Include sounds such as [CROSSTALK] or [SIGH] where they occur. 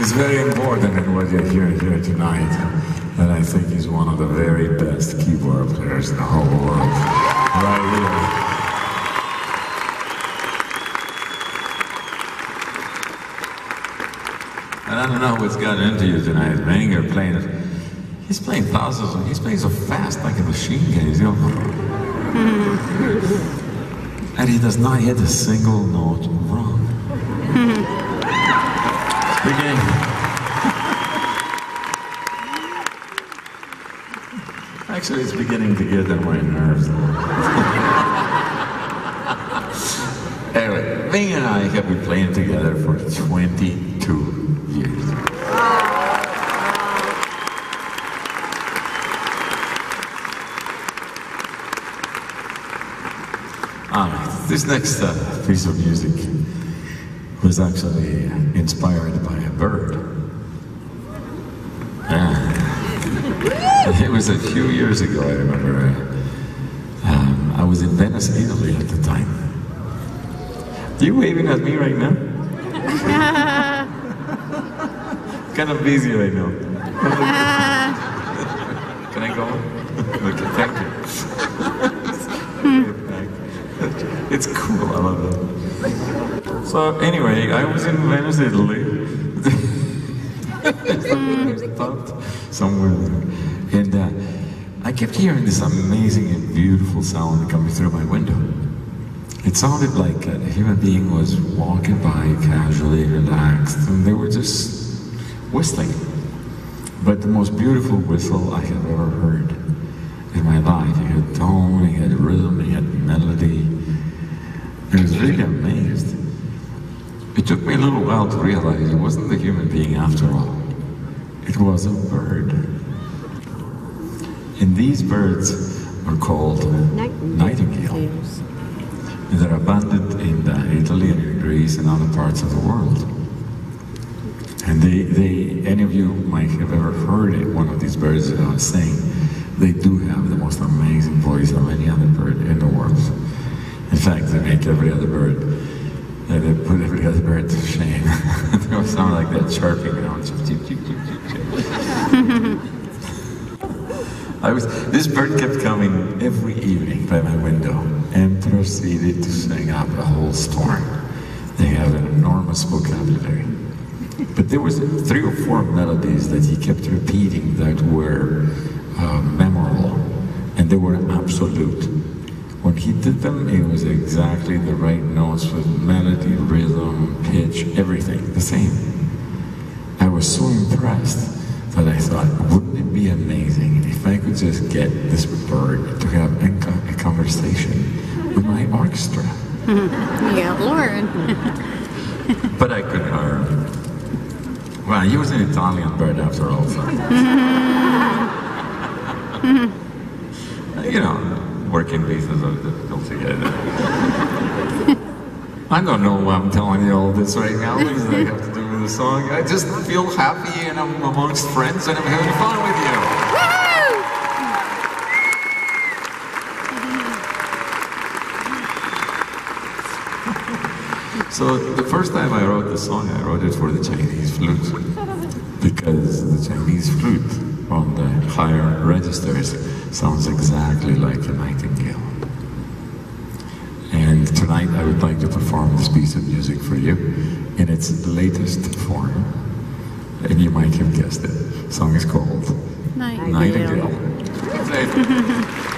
is very important in what you hear here tonight. And I think he's one of the very best keyboard players in the whole world. Right here. And I don't know what's gotten into you tonight. Wenger playing it. He's playing thousands. Of, he's playing so fast, like a machine gun. He's going, and he does not hit a single note wrong. [LAUGHS] Beginning. Actually, it's beginning to get on my nerves. anyway, Ming and I have been playing together for 22 years. This next uh, piece of music was actually inspired by bird. Yeah. [LAUGHS] it was a few years ago, I remember. uh, Um, I was in Venice, Italy at the time. You waving at me right now? [LAUGHS] kind of busy right now. [LAUGHS] Can I go? okay, thank you. it's cool, I love it. So anyway, I was in Venice, Italy. Stopped somewhere there. And uh, I kept hearing this amazing and beautiful sound coming through my window. It sounded like a human being was walking by casually, relaxed, and they were just whistling. But the most beautiful whistle I have ever heard in my life. It had tone, it had rhythm, it had melody. I was really amazed. It took me a little while to realize it wasn't a human being after all. It was a bird. And these birds are called nightingales. They're abundant in uh, Italy and in Greece and other parts of the world. And they, they, any of you might have ever heard it, one of these birds uh, sing. They do have the most amazing voice of any other bird in the world. In fact, they make every other bird, uh, they put every other bird to shame. they sound like that chirping, you know, chip, chip, chip, chip, chip, chip. [LAUGHS] I was, this bird kept coming every evening by my window and proceeded to sing up a whole storm. They have an enormous vocabulary. But there was three or four melodies that he kept repeating that were uh, memorable, and they were absolute. When he did them, it was exactly the right notes with melody, rhythm, pitch, everything, the same. I was so impressed that I thought, wouldn't it be amazing if I could just get this bird to have a, a conversation with my orchestra? [LAUGHS] Yeah, Lauren. [LAUGHS] But I couldn't hire him. Well, he was an Italian bird after all, so. [LAUGHS] you know, working visas are difficult to get. I don't know why I'm telling you all this right now. What does that have to do with the song? I just feel happy and I'm amongst friends and I'm having fun with you. So the first time I wrote the song, I wrote it for the Chinese flute because the Chinese flute on the higher registers sounds exactly like a nightingale. And tonight I would like to perform this piece of music for you in its latest form. And you might have guessed it. The song is called Nightingale. Play [LAUGHS]